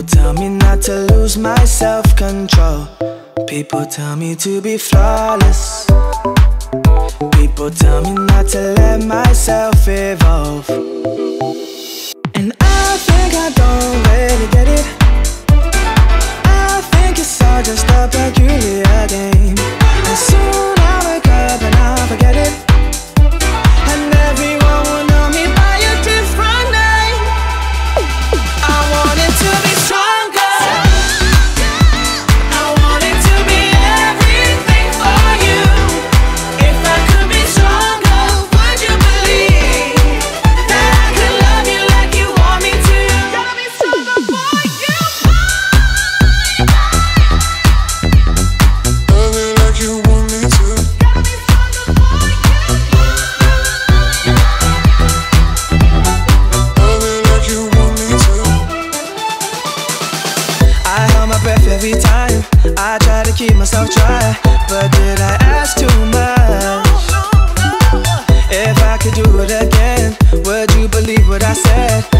People tell me not to lose my self-control. People tell me to be flawless. People tell me not to let myself evolve. And I think I don't really get it. I think it's all just up like you I try to keep myself dry, but did I ask too much? If I could do it again, would you believe what I said?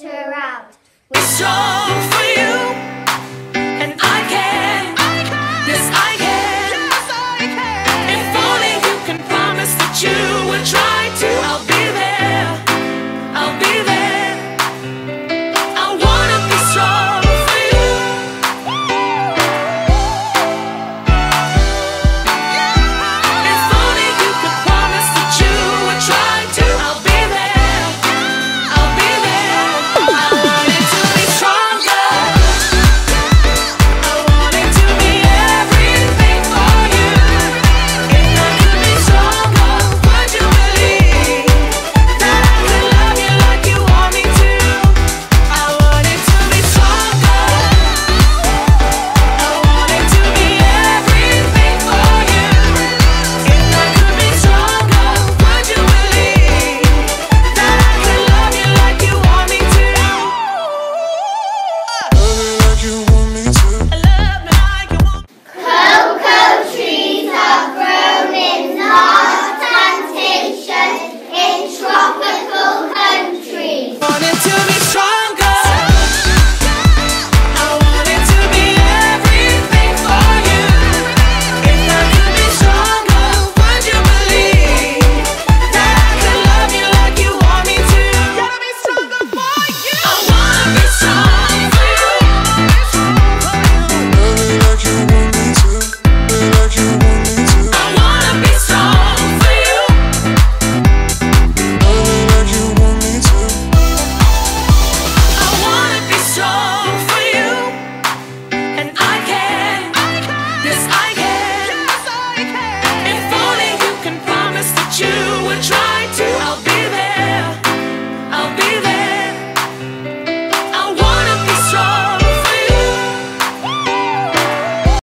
it around. you